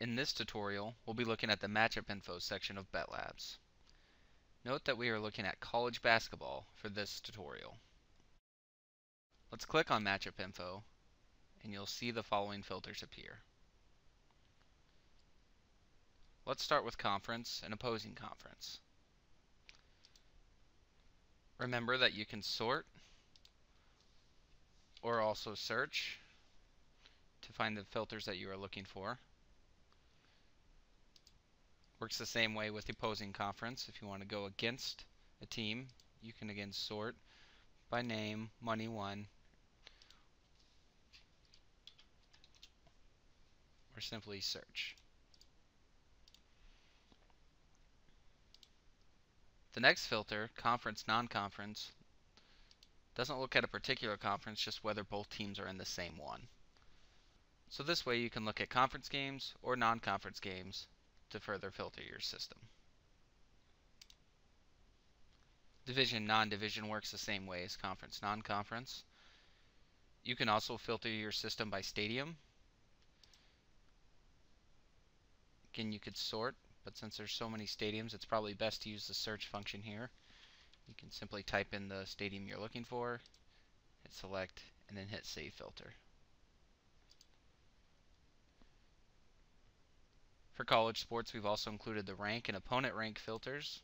In this tutorial, we'll be looking at the matchup info section of BetLabs. Note that we are looking at college basketball for this tutorial. Let's click on matchup info and you'll see the following filters appear. Let's start with conference and opposing conference. Remember that you can sort or also search to find the filters that you are looking for. Works the same way with the opposing conference. If you want to go against a team, you can again sort by name, money won, or simply search. The next filter, conference non-conference, doesn't look at a particular conference, just whether both teams are in the same one. So this way you can look at conference games or non-conference games to further filter your system. Division non-division works the same way as conference non-conference. You can also filter your system by stadium. Again, you could sort, but since there's so many stadiums, it's probably best to use the search function here. You can simply type in the stadium you're looking for, hit select, and then hit save filter. For college sports, we've also included the rank and opponent rank filters.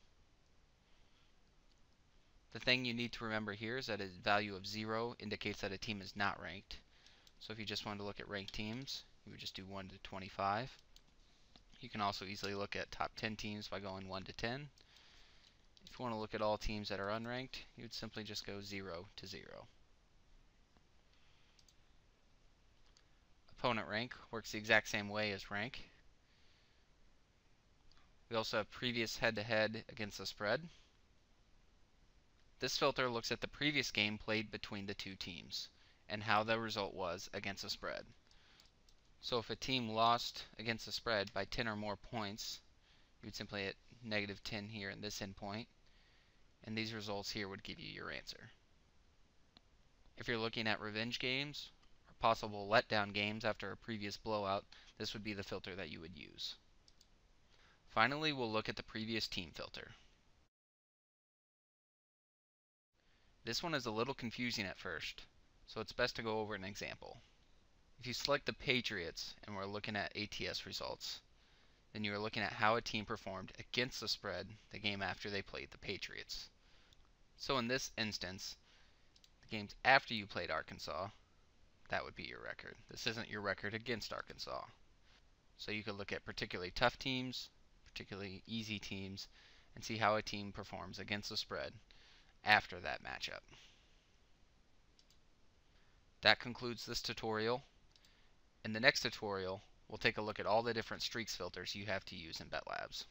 The thing you need to remember here is that a value of 0 indicates that a team is not ranked. So if you just wanted to look at ranked teams, you would just do 1 to 25. You can also easily look at top 10 teams by going 1 to 10. If you want to look at all teams that are unranked, you would simply just go 0 to 0. Opponent rank works the exact same way as rank. We also have previous head-to-head -head against the spread. This filter looks at the previous game played between the two teams and how the result was against the spread. So if a team lost against the spread by 10 or more points, you would simply hit negative 10 here in this endpoint, and these results here would give you your answer. If you're looking at revenge games or possible letdown games after a previous blowout, this would be the filter that you would use. Finally, we'll look at the previous team filter. This one is a little confusing at first, so it's best to go over an example. If you select the Patriots and we're looking at ATS results, then you are looking at how a team performed against the spread the game after they played the Patriots. So in this instance, the games after you played Arkansas, that would be your record. This isn't your record against Arkansas. So you could look at particularly tough teams, particularly easy teams, and see how a team performs against the spread after that matchup. That concludes this tutorial. In the next tutorial, we'll take a look at all the different streaks filters you have to use in BetLabs.